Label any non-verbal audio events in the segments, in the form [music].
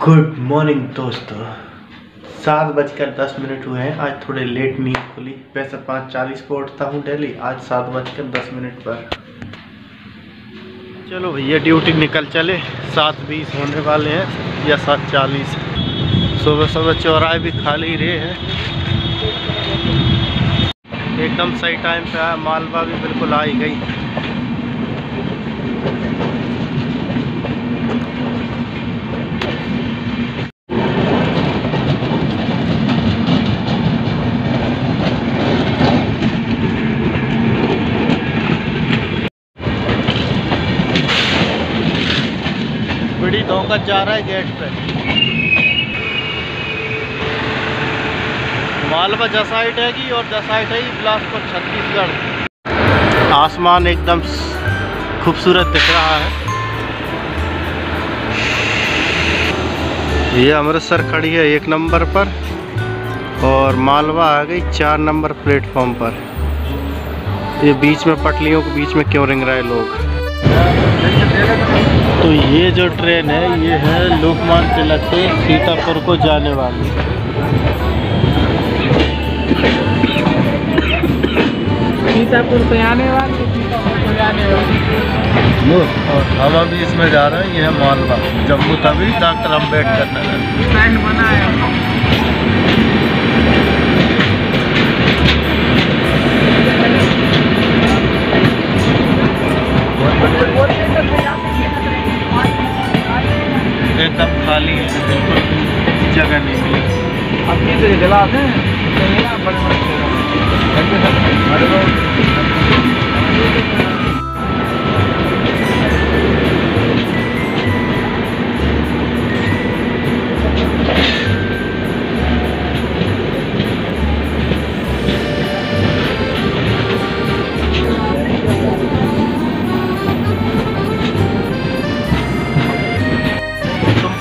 Good morning दोस्तों। सात बजकर दस मिनट हुए हैं। आज थोड़े लेट नींद खुली। वैसे पाँच चालीस पर उठता हूँ डेली आज सात बजकर दस मिनट पर। चलो भैया ड्यूटी निकल चले। सात बीस होने वाले हैं या सात चालीस। सुबह सुबह चौराहे भी खाली रहे हैं। एकदम सही टाइम पे आया मालवा भी बिल्कुल आ ही गई। बड़ी जा रहा है गेट पे। मालवा जसाइट है कि और जसाइट है बिलासपुर, छत्तीसगढ़। आसमान एकदम खूबसूरत दिख रहा है। ये अमृतसर खड़ी है एक नंबर पर और मालवा आ गई चार नंबर प्लेटफॉर्म पर। ये बीच में पटलियों के बीच में क्यों रिंग रहे लोग? तो ये जो ट्रेन है ये है लोकमान तिलक से सीतापुर को जाने वाली। सीतापुर को आने वाली सीतापुर को जाने वाली। और हम अभी इसमें जा रहे हैं ये है मालवा जम्मू तभी डॉक्टर अंबेडकर नगर स्टैंड बना है जगह नहीं मिली। अब ये तो जला दें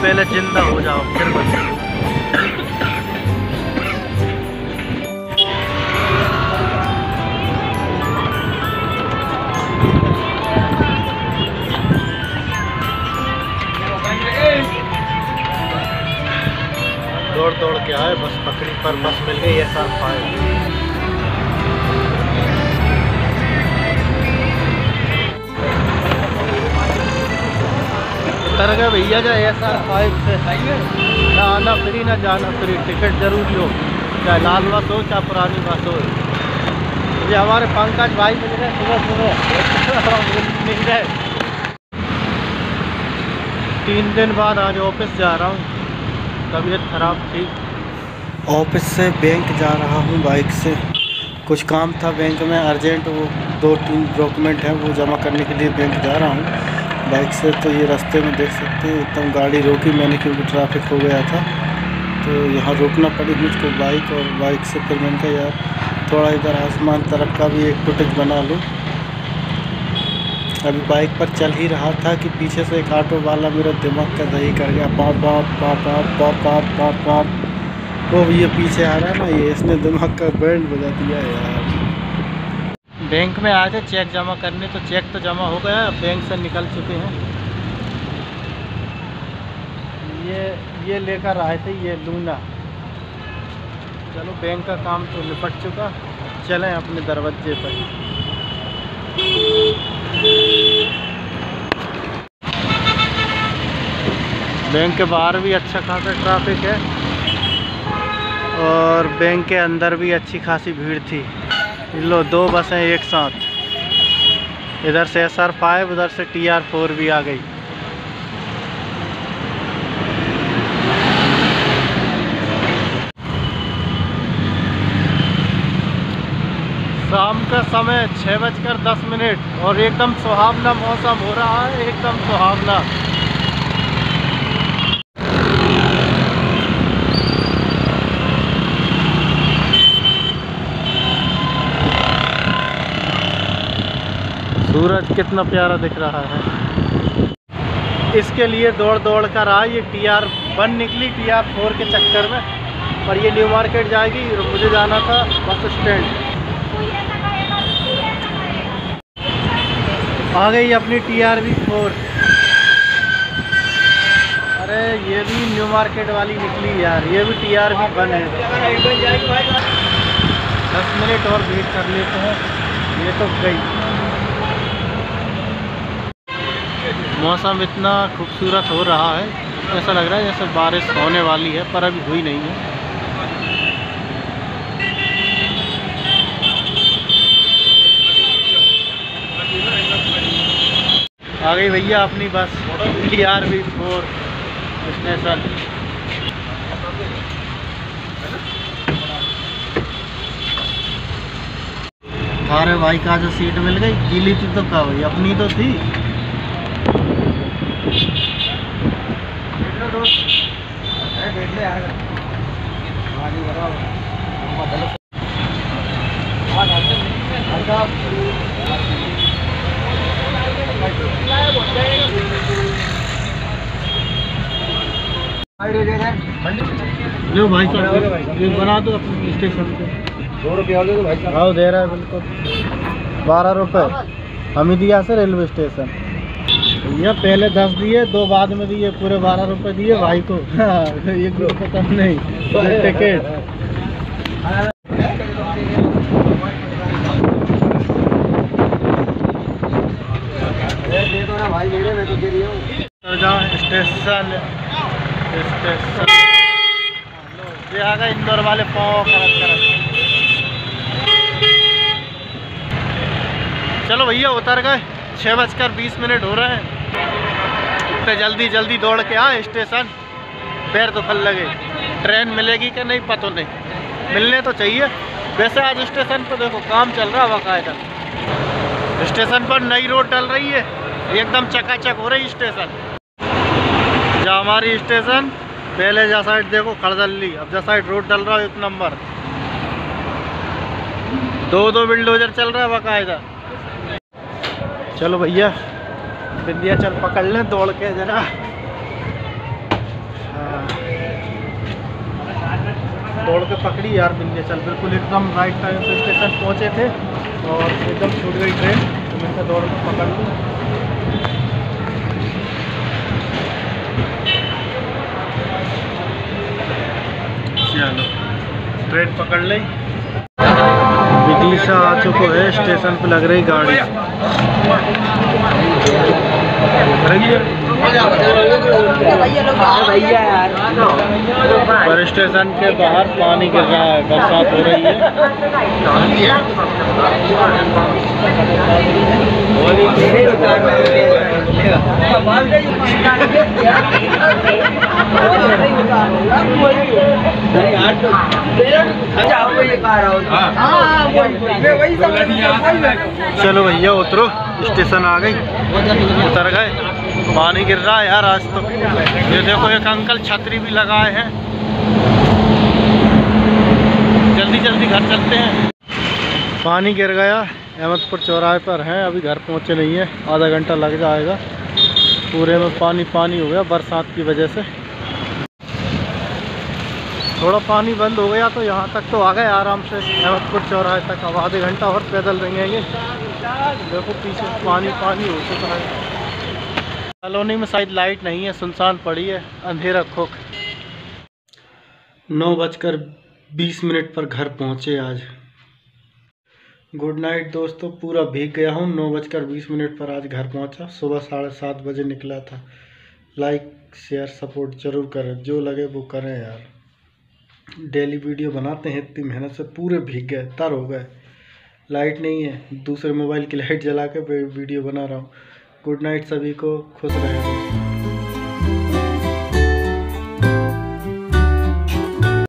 पहले ज़िंदा हो जाओ फिर बताओ दौड़ दौड़ के आए, बस पकड़ी पर बस मिल गई ऐसा पाए उतर गए भैया जा एस आर फाइव से। ना आना फ्री, ना जाना फ्री, टिकट ज़रूर लो चाहे लाल बस हो, चाहे पुरानी बस हो। ये हमारे पंकज भाई मिल रहे सुबह सुबह [laughs] मिल गए तीन दिन बाद आज ऑफ़िस जा रहा हूँ। तबीयत खराब थी। ऑफ़िस से बैंक जा रहा हूँ, बाइक से। कुछ काम था बैंक में, अर्जेंट वो दो तीन डॉक्यूमेंट हैं वो जमा करने के लिए बैंक जा रहा हूँ। बाइक से तो ये रास्ते में देख सकते हैं, एकदम गाड़ी रोकी मैंने क्योंकि ट्रैफ़िक हो गया था। तो यहाँ रोकना पड़ी मुझको बाइक और बाइक से फिर मैंने कहा, यार, थोड़ा इधर आसमान तरफ़ का भी एक फुटेज बना लूँ। अभी बाइक पर चल ही रहा था कि पीछे से एक ऑटो वाला मेरा दिमाग का दही कर गया, पाप पाप पाप पाप पाप पाप पाप पाप। वो ये पीछे आ रहा है ना, ये इसने दिमाग का बैंड बजा दिया यार। बैंक में आए थे चेक जमा करने तो चेक तो जमा हो गया, बैंक से निकल चुके हैं। ये ये लेकर आए थे, ये लूना। चलो, बैंक का काम तो निपट चुका। चलें अपने दरवाजे पर। बैंक के बाहर भी अच्छा खासा ट्रैफ़िक है और बैंक के अंदर भी अच्छी खासी भीड़ थी। लो, दो बसें एक साथ। इधर से एस आर फाइव उधर से टी आर फोर भी आ गई। शाम का समय छः बजकर दस मिनट और एकदम सुहावना मौसम हो रहा है, एकदम सुहावना। सूरज कितना प्यारा दिख रहा है। इसके लिए दौड़ दौड़ कर आ, ये टी आर वन निकली टी आर फोर के चक्कर में और ये न्यू मार्केट जाएगी, और मुझे जाना था बस स्टैंड। आ गई अपनी टी आर वी फोर। अरे, ये भी न्यू मार्केट वाली निकली यार, ये भी टी आर वी बन है। दस मिनट और वेट कर लेते हैं, ये तो गई। मौसम इतना खूबसूरत हो रहा है, ऐसा लग रहा है जैसे बारिश होने वाली है, पर अभी हुई नहीं है। आ गई भैया अपनी bus T R B four station अरे भाई का जो सीट मिल गई? गीली थी तो क्या भाई अपनी तो थी। जो भाई साहब, ये बना दो अपने स्टेशन पे। दो रुपया दे दो भाई साहब दे रहा है बिल्कुल। बारह रुपए। हम ही दिया से रेलवे स्टेशन भैया पहले दस दिए दो बाद में दिए पूरे बारह रुपए दिए भाई को। एक रुपये कम नहीं टिकट दे दो ना भाई मेरे मैं दे रही सरगांव स्टेशन स्टेशन ये आ गए इंदौर वाले करत चलो भैया उतर गए। छः बजकर बीस मिनट हो रहे हैं। इतने जल्दी जल्दी दौड़ के आए स्टेशन। पैर तो फल लगे। ट्रेन मिलेगी कि नहीं, पता नहीं। मिलने तो चाहिए। वैसे आज स्टेशन पर देखो, काम चल रहा है बाकायदा। स्टेशन पर नई रोड डल रही है। एकदम चकाचक हो रही स्टेशन। जहाँ हमारी स्टेशन। पहले जा साइड देखो खड़दल्ली अब जा साइड रोड डल रहा है, एक नंबर। दो दो बिल्डोजर चल रहा है बाकायदा। चलो भैया, बिंदिया चल पकड़ लें, दौड़ के जरा। हाँ। दौड़ के पकड़ी यार बिंदिया चल, बिल्कुल एकदम राइट टाइम पे स्टेशन पहुँचे थे और एकदम छूट गई ट्रेन तो मैं दौड़ के पकड़ लूँ। चलो ट्रेन पकड़ ली। विदिशा आ चुको है स्टेशन पे लग रही गाड़ी। पर स्टेशन के बाहर पानी गिर रहा है बरसात हो रही है। चलो भैया उतरो, स्टेशन आ गई, उतर गए। पानी गिर रहा है यार आज तो। ये देखो, एक अंकल छतरी भी लगाए हैं। जल्दी जल्दी घर चलते हैं। पानी गिर गया, अहमदपुर चौराहे पर हैं। अभी घर पहुँचे नहीं है। आधा घंटा लग जाएगा। पूरे में पानी पानी हो गया बरसात की वजह से। थोड़ा पानी बंद हो गया तो यहाँ तक तो आ गए आराम से। अहमदपुर चौराहे तक अब आधे घंटा और पैदल रहेंगे। देखो, पीछे पानी पानी हो चुका है। कॉलोनी में शायद लाइट नहीं है, सुनसान पड़ी है, अंधेरा खोख। नौ बजकर बीस मिनट पर घर पहुँचे आज। गुड नाइट दोस्तों, पूरा भीग गया हूँ। नौ बजकर बीस मिनट पर आज घर पहुँचा। सुबह साढ़े सात बजे निकला था। लाइक, शेयर, सपोर्ट ज़रूर करें। जो लगे वो करें यार। डेली वीडियो बनाते हैं, इतनी मेहनत से पूरे भीग गए, तर हो गए। लाइट नहीं है। दूसरे मोबाइल की लाइट जला के वीडियो बना रहा हूँ। गुड नाइट सभी को खुश रहें।